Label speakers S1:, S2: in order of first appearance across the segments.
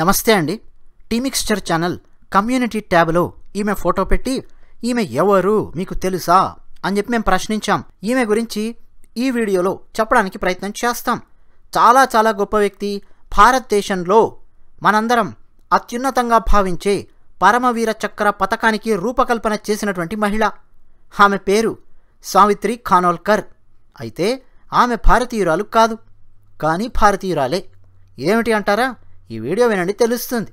S1: నమస్తే అండి. టీమిక్స్చర్ channel community ట్యాబ్లో ఈమె ఫోటో పెట్టి ఈమె ఎవరు? మీకు తెలుసా? అని చెప్పి మేము ప్రశ్నించాం. ఈమె గురించి ఈ వీడియోలో చెప్పడానికి ప్రయత్నం చేస్తాం. చాలా చాలా గొప్ప వ్యక్తి. భారతదేశంలో మనందరం అత్యున్నతంగా భావించే పరమవీర చక్ర పథకానికి రూపకల్పన చేసినటువంటి మహిళ. ఆమె పేరు సావిత్రి ఖానోల్కర్. అయితే ఆమె భారతీయురాలు కాదు. కానీ భారతీయురాలే. ఏమిటి అంటారా? ఈ వీడియో వినండి తెలుస్తుంది.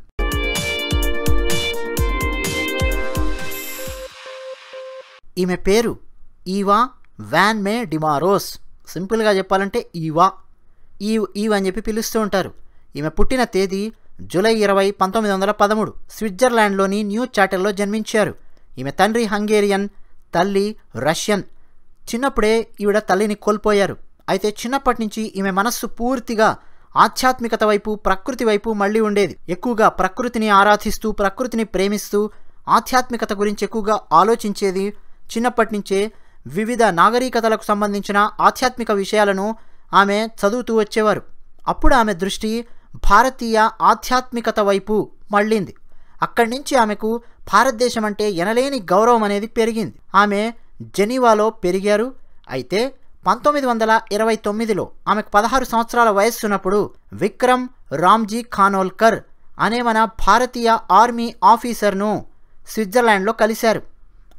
S1: ఈమె పేరు ఈవా వ్యాన్ మే డిమారోస్. సింపుల్గా చెప్పాలంటే ఈవా. ఈ ఈవ్ అని చెప్పి పిలుస్తూ ఉంటారు. ఈమె పుట్టిన తేదీ జూలై ఇరవై పంతొమ్మిది వందల పదమూడు. స్విట్జర్లాండ్లోని న్యూ చాటర్లో జన్మించారు. ఈమె తండ్రి హంగేరియన్ తల్లి రష్యన్. చిన్నప్పుడే ఈవిడ తల్లిని కోల్పోయారు. అయితే చిన్నప్పటి నుంచి ఈమె మనస్సు పూర్తిగా ఆధ్యాత్మికత వైపు ప్రకృతి వైపు మళ్ళీ ఉండేది. ఎక్కువగా ప్రకృతిని ఆరాధిస్తూ ప్రకృతిని ప్రేమిస్తూ ఆధ్యాత్మికత గురించి ఎక్కువగా ఆలోచించేది చిన్నప్పటి నుంచే వివిధ నాగరికతలకు సంబంధించిన ఆధ్యాత్మిక విషయాలను ఆమె చదువుతూ వచ్చేవారు. అప్పుడు ఆమె దృష్టి భారతీయ ఆధ్యాత్మికత వైపు మళ్ళింది. అక్కడి నుంచి ఆమెకు భారతదేశం అంటే ఎనలేని గౌరవం అనేది పెరిగింది. ఆమె జెనీవాలో పెరిగారు. అయితే పంతొమ్మిది వందల ఇరవై తొమ్మిదిలో ఆమెకు పదహారు సంవత్సరాల వయస్సున్నప్పుడు విక్రమ్ రామ్జీ ఖానోల్కర్ అనే మన భారతీయ ఆర్మీ ఆఫీసర్ను స్విట్జర్లాండ్లో కలిశారు.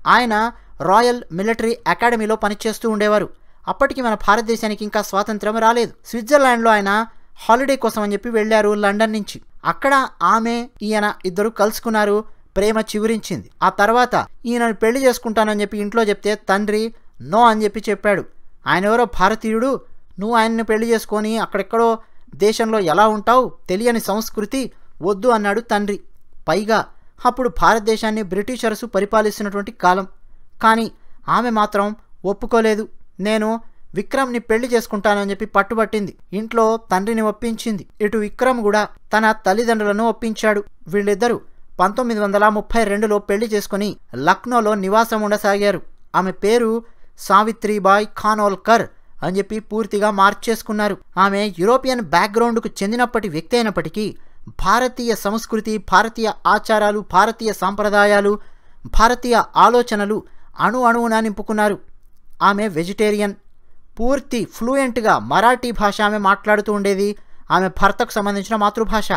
S1: ఆయన రాయల్ మిలిటరీ అకాడమీలో పనిచేస్తూ ఉండేవారు. అప్పటికి మన భారతదేశానికి ఇంకా స్వాతంత్రం రాలేదు. స్విట్జర్లాండ్లో ఆయన హాలిడే కోసం అని చెప్పి వెళ్ళారు లండన్ నుంచి. అక్కడ ఆమె ఈయన ఇద్దరు కలుసుకున్నారు ప్రేమ చిగురించింది ఆ తర్వాత ఈయనను పెళ్ళి చేసుకుంటానని చెప్పి ఇంట్లో చెప్తే తండ్రి నో అని చెప్పి చెప్పాడు. ఆయన ఎవరో భారతీయుడు నువ్వు ఆయన్ని పెళ్ళి చేసుకొని అక్కడెక్కడో దేశంలో ఎలా ఉంటావు తెలియని సంస్కృతి వద్దు అన్నాడు తండ్రి. పైగా అప్పుడు భారతదేశాన్ని బ్రిటిషర్సు పరిపాలిస్తున్నటువంటి కాలం. కానీ ఆమె మాత్రం ఒప్పుకోలేదు. నేను విక్రమ్ని పెళ్ళి చేసుకుంటానని చెప్పి పట్టుబట్టింది. ఇంట్లో తండ్రిని ఒప్పించింది. ఇటు విక్రమ్ కూడా తన తల్లిదండ్రులను ఒప్పించాడు. వీళ్ళిద్దరూ పంతొమ్మిది వందల ముప్పై రెండులో పెళ్ళి చేసుకుని లక్నోలో నివాసం ఉండసాగారు. ఆమె పేరు సావిత్రిబాయ్ ఖానోల్కర్ అని చెప్పి పూర్తిగా మార్చేసుకున్నారు. ఆమె యూరోపియన్ బ్యాక్గ్రౌండ్కు చెందినప్పటి వ్యక్తి అయినప్పటికీ భారతీయ సంస్కృతి భారతీయ ఆచారాలు భారతీయ సాంప్రదాయాలు భారతీయ ఆలోచనలు అణు అణువున నింపుకున్నారు. ఆమె వెజిటేరియన్. పూర్తి ఫ్లూయెంట్గా మరాఠీ భాష ఆమె మాట్లాడుతూ ఉండేది. ఆమె భర్తకు సంబంధించిన మాతృభాష.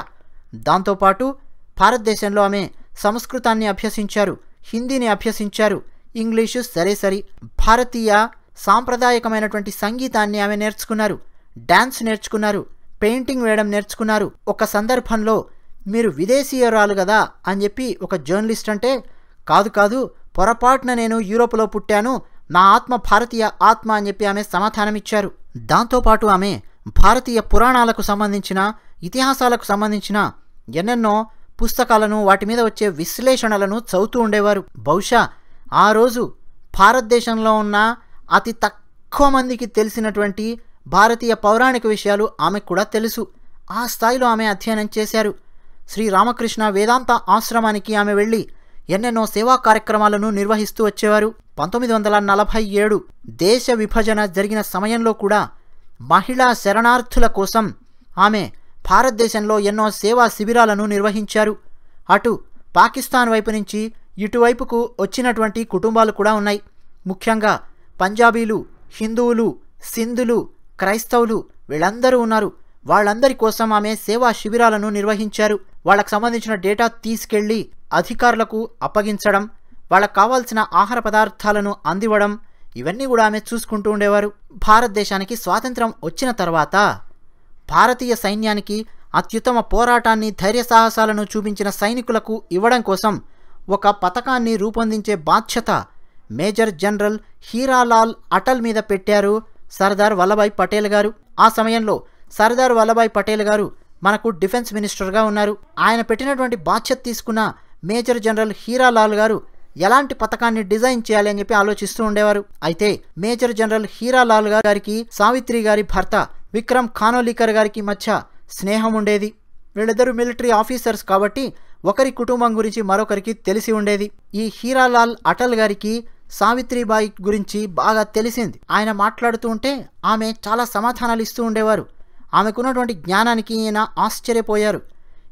S1: దాంతోపాటు భారతదేశంలో ఆమె సంస్కృతాన్ని అభ్యసించారు. హిందీని అభ్యసించారు. ఇంగ్లీషు సరే సరి. భారతీయ సాంప్రదాయకమైనటువంటి సంగీతాన్ని ఆమె నేర్చుకున్నారు. డ్యాన్స్ నేర్చుకున్నారు. పెయింటింగ్ వేయడం నేర్చుకున్నారు. ఒక సందర్భంలో మీరు విదేశీయురాలు కదా అని చెప్పి ఒక జర్నలిస్ట్ అంటే కాదు కాదు పొరపాటున నేను యూరోప్లో పుట్టాను. నా ఆత్మ భారతీయ ఆత్మ అని చెప్పి ఆమె సమాధానమిచ్చారు. దాంతోపాటు ఆమె భారతీయ పురాణాలకు సంబంధించిన ఇతిహాసాలకు సంబంధించిన ఎన్నెన్నో పుస్తకాలను వాటి మీద వచ్చే విశ్లేషణలను చదువుతూ ఉండేవారు. బహుశా ఆ రోజు భారతదేశంలో ఉన్న అతి తక్కువ మందికి తెలిసినటువంటి భారతీయ పౌరాణిక విషయాలు ఆమెకు కూడా తెలుసు. ఆ స్థాయిలో ఆమె అధ్యయనం చేశారు. శ్రీ రామకృష్ణ వేదాంత ఆశ్రమానికి ఆమె వెళ్ళి ఎన్నెన్నో సేవా కార్యక్రమాలను నిర్వహిస్తూ వచ్చేవారు. పంతొమ్మిది వందల నలభై ఏడు దేశ విభజన జరిగిన సమయంలో కూడా మహిళా శరణార్థుల కోసం ఆమె భారతదేశంలో ఎన్నో సేవా శిబిరాలను నిర్వహించారు. అటు పాకిస్తాన్ వైపు నుంచి ఇటువైపుకు వచ్చినటువంటి కుటుంబాలు కూడా ఉన్నాయి. ముఖ్యంగా పంజాబీలు హిందువులు సింధులు క్రైస్తవులు వీళ్ళందరూ ఉన్నారు. వాళ్ళందరి కోసం ఆమె సేవా శిబిరాలను నిర్వహించారు. వాళ్ళకు సంబంధించిన డేటా తీసుకెళ్ళి అధికారులకు అప్పగించడం వాళ్ళకు కావాల్సిన ఆహార పదార్థాలను అందివ్వడం ఇవన్నీ కూడా ఆమె చూసుకుంటూ ఉండేవారు. భారతదేశానికి స్వాతంత్రం వచ్చిన తర్వాత భారతీయ సైన్యానికి అత్యుత్తమ పోరాటాన్ని ధైర్య సాహసాలను చూపించిన సైనికులకు ఇవ్వడం కోసం ఒక పథకాన్ని రూపొందించే బాధ్యత మేజర్ జనరల్ హీరాలాల్ అటల్ మీద పెట్టారు సర్దార్ వల్లభాయ్ పటేల్ గారు. ఆ సమయంలో సర్దార్ వల్లభాయ్ పటేల్ గారు మనకు డిఫెన్స్ మినిస్టర్గా ఉన్నారు. ఆయన పెట్టినటువంటి బాధ్యత తీసుకున్న మేజర్ జనరల్ హీరాలాల్ గారు ఎలాంటి పథకాన్ని డిజైన్ చేయాలి అని చెప్పి ఆలోచిస్తూ ఉండేవారు. అయితే మేజర్ జనరల్ హీరాలాల్ గారికి సావిత్రి గారి భర్త విక్రమ్ ఖానోలీకర్ గారికి మధ్య స్నేహం ఉండేది. వీళ్ళిద్దరూ మిలిటరీ ఆఫీసర్స్ కాబట్టి ఒకరి కుటుంబం గురించి మరొకరికి తెలిసి ఉండేది. ఈ హీరాలాల్ అటల్ గారికి సావిత్రిబాయి గురించి బాగా తెలిసింది. ఆయన మాట్లాడుతూ ఉంటే ఆమె చాలా సమాధానాలు ఇస్తూ ఉండేవారు. ఆమెకున్నటువంటి జ్ఞానానికి ఈయన ఆశ్చర్యపోయారు.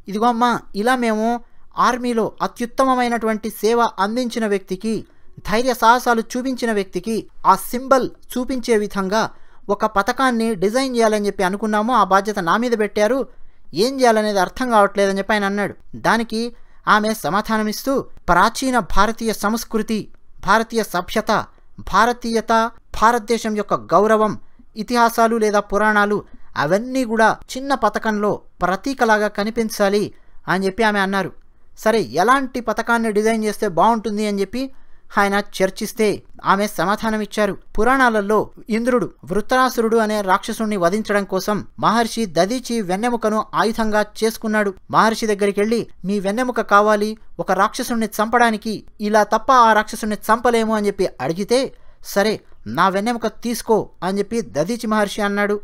S1: ఇదిగో అమ్మా ఇలా మేము ఆర్మీలో అత్యుత్తమమైనటువంటి సేవ అందించిన వ్యక్తికి ధైర్య సాహసాలు చూపించిన వ్యక్తికి ఆ సింబల్ చూపించే విధంగా ఒక పథకాన్ని డిజైన్ చేయాలని చెప్పి అనుకున్నాము. ఆ బాధ్యత నా మీద పెట్టారు. ఏం చేయాలనేది అర్థం కావట్లేదని చెప్పి ఆయన అన్నాడు. దానికి ఆమె సమాధానమిస్తూ ప్రాచీన భారతీయ సంస్కృతి భారతీయ సభ్యత భారతీయత భారతదేశం యొక్క గౌరవం ఇతిహాసాలు లేదా పురాణాలు అవన్నీ కూడా చిన్న పథకంలో ప్రతీకలాగా కనిపించాలి అని చెప్పి ఆమె అన్నారు. సరే ఎలాంటి పథకాన్ని డిజైన్ చేస్తే బాగుంటుంది అని చెప్పి ఆయన చర్చిస్తే ఆమె సమాధానమిచ్చారు. పురాణాలలో ఇంద్రుడు వృత్తరాసురుడు అనే రాక్షసుణ్ణి వధించడం కోసం మహర్షి దదీచి వెన్నెముకను ఆయుధంగా చేసుకున్నాడు. మహర్షి దగ్గరికి వెళ్ళి మీ వెన్నెముక కావాలి ఒక రాక్షసుణ్ణి చంపడానికి ఇలా తప్ప ఆ రాక్షసుణ్ణి చంపలేము అని చెప్పి అడిగితే సరే నా వెన్నెముక తీసుకో అని చెప్పి దదీచి మహర్షి అన్నాడు.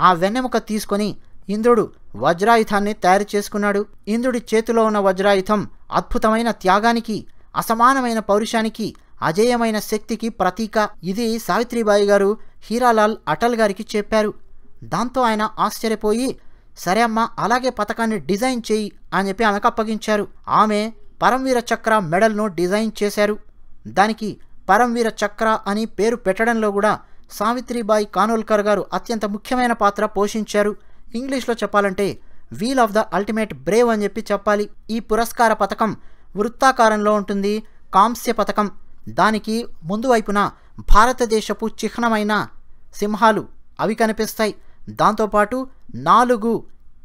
S1: ఆ వెన్నెముక తీసుకొని ఇంద్రుడు వజ్రాయుధాన్ని తయారు చేసుకున్నాడు. ఇంద్రుడి చేతిలో ఉన్న వజ్రాయుధం అద్భుతమైన త్యాగానికి అసమానమైన పౌరుషానికి అజేయమైన శక్తికి ప్రతీక. ఇది సావిత్రిబాయి గారు హీరాలాల్ అటల్ గారికి చెప్పారు. దాంతో ఆయన ఆశ్చర్యపోయి సరే అమ్మ అలాగే పథకాన్ని డిజైన్ చేయి అని చెప్పి ఆమెకు అప్పగించారు. ఆమె పరమవీర చక్ర మెడల్ను డిజైన్ చేశారు. దానికి పరంవీర చక్ర అని పేరు పెట్టడంలో కూడా సావిత్రిబాయి కానోల్కర్ గారు అత్యంత ముఖ్యమైన పాత్ర పోషించారు. ఇంగ్లీష్లో చెప్పాలంటే will of the ultimate brave అని చెప్పి చెప్పాలి. ఈ పురస్కార పథకం వృత్తాకారంలో ఉంటుంది. కాంస్య పథకం దానికి ముందు వైపున భారతదేశపు చిహ్నమైన సింహాలు అవి కనిపిస్తాయి. దాంతోపాటు నాలుగు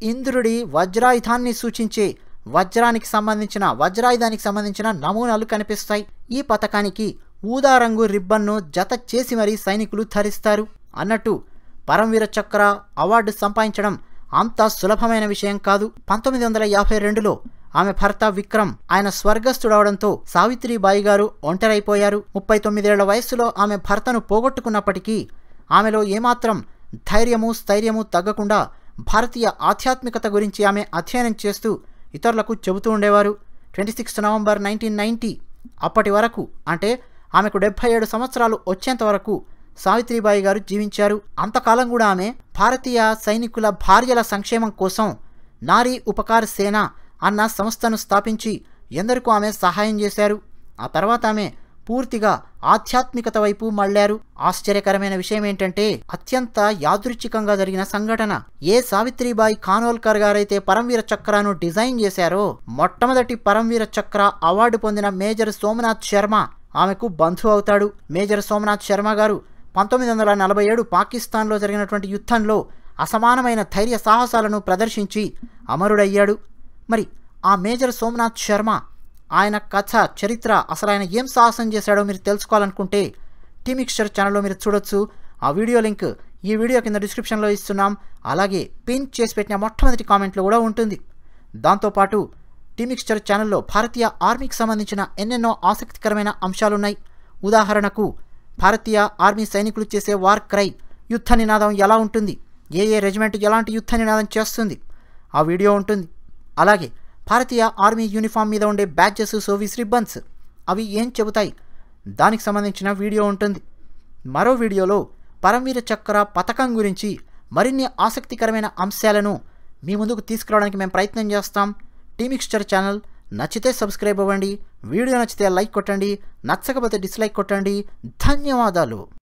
S1: ఇంద్రుడి వజ్రాయుధాన్ని సూచించే వజ్రానికి సంబంధించిన వజ్రాయుధానికి సంబంధించిన నమూనాలు కనిపిస్తాయి. ఈ పథకానికి ఊదా రంగు రిబ్బన్ను జత చేసి మరీ సైనికులు ధరిస్తారు. అన్నట్టు పరమవీర చక్ర అవార్డు సంపాదించడం అంత సులభమైన విషయం కాదు. పంతొమ్మిది వందల యాభై రెండులో ఆమె భర్త విక్రమ్ ఆయన స్వర్గస్థుడవడంతో సావిత్రిబాయి గారు ఒంటరైపోయారు. ముప్పై తొమ్మిదేళ్ళ వయస్సులో ఆమె భర్తను పోగొట్టుకున్నప్పటికీ ఆమెలో ఏమాత్రం ధైర్యము స్థైర్యము తగ్గకుండా భారతీయ ఆధ్యాత్మికత గురించి ఆమె అధ్యయనం చేస్తూ ఇతరులకు చెబుతూ ఉండేవారు. Twenty sixth November nineteen ninety అప్పటి వరకు అంటే ఆమెకు డెబ్బై ఏడు సంవత్సరాలు వచ్చేంత వరకు సావిత్రిబాయి గారు జీవించారు. అంతకాలం కూడా ఆమె భారతీయ సైనికుల భార్యల సంక్షేమం కోసం నారీ ఉపకార సేన అన్న సంస్థను స్థాపించి ఎందరికో ఆమె సహాయం చేశారు. ఆ తర్వాత ఆమె పూర్తిగా ఆధ్యాత్మికత వైపు మళ్ళారు. ఆశ్చర్యకరమైన విషయం ఏంటంటే అత్యంత యాదృచ్ఛికంగా జరిగిన సంఘటన. ఏ సావిత్రిబాయి ఖానోల్కర్ గారైతే పరంవీర చక్రాను డిజైన్ చేశారో మొట్టమొదటి పరంవీర చక్ర అవార్డు పొందిన మేజర్ సోమనాథ్ శర్మ ఆమెకు బంధు అవుతాడు. మేజర్ సోమనాథ్ శర్మ గారు పంతొమ్మిది వందల నలభై ఏడు పాకిస్తాన్లో జరిగినటువంటి యుద్ధంలో అసమానమైన ధైర్య సాహసాలను ప్రదర్శించి అమరుడయ్యాడు. మరి ఆ మేజర్ సోమనాథ్ శర్మ ఆయన కథ చరిత్ర అసలు ఆయన ఏం సాహసం చేశాడో మీరు తెలుసుకోవాలనుకుంటే టీమిక్స్చర్ ఛానల్లో మీరు చూడొచ్చు. ఆ వీడియో లింక్ ఈ వీడియో కింద డిస్క్రిప్షన్లో ఇస్తున్నాం. అలాగే పిన్ చేసి పెట్టిన మొట్టమొదటి కామెంట్లో కూడా ఉంటుంది. దాంతోపాటు టీమిక్స్చర్ ఛానల్లో భారతీయ ఆర్మీకి సంబంధించిన ఎన్నెన్నో ఆసక్తికరమైన అంశాలున్నాయి. ఉదాహరణకు భారతీయ ఆర్మీ సైనికులు చేసే వార్ క్రై యుద్ధ నినాదం ఎలా ఉంటుంది? ఏ ఏ రెజిమెంట్ ఎలాంటి యుద్ధ నినాదం చేస్తుంది? ఆ వీడియో ఉంటుంది. అలాగే భారతీయ ఆర్మీ యూనిఫామ్ మీద ఉండే బ్యాచెస్ సర్వీస్ రిబ్బన్స్ అవి ఏం చెబుతాయి? దానికి సంబంధించిన వీడియో ఉంటుంది. మరో వీడియోలో పరమవీర చక్ర పథకం గురించి మరిన్ని ఆసక్తికరమైన అంశాలను మీ ముందుకు తీసుకురావడానికి మేము ప్రయత్నం చేస్తాం. టీమిక్స్చర్ ఛానల్ నచ్చితే సబ్స్క్రైబ్ అవ్వండి. వీడియో నచ్చితే లైక్ కొట్టండి. నచ్చకపోతే డిస్లైక్ కొట్టండి. ధన్యవాదాలు.